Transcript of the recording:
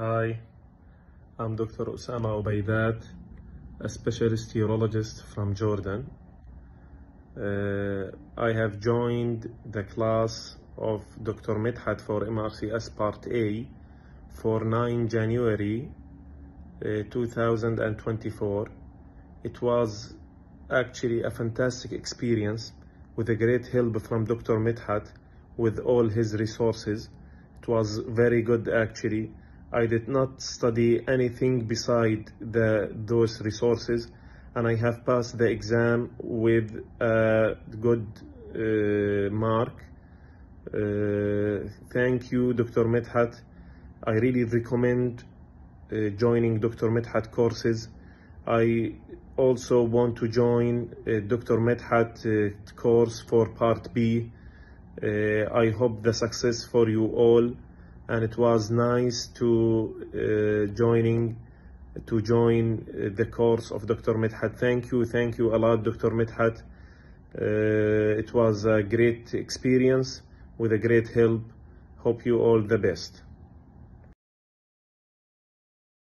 Hi, I'm Dr. Osama Ubaidat, a specialist urologist from Jordan. Uh, I have joined the class of Dr. Medhat for MRCS Part A for 9 January uh, 2024. It was actually a fantastic experience with a great help from Dr. Medhat with all his resources. It was very good actually. I did not study anything beside the those resources and I have passed the exam with a good uh, mark. Uh, thank you, Dr. Medhat. I really recommend uh, joining Dr. Medhat courses. I also want to join uh, Dr. Medhat uh, course for Part B. Uh, I hope the success for you all and it was nice to uh, joining to join uh, the course of Dr. Medhat. Thank you, thank you a lot, Dr. Medhat. Uh, it was a great experience with a great help. Hope you all the best.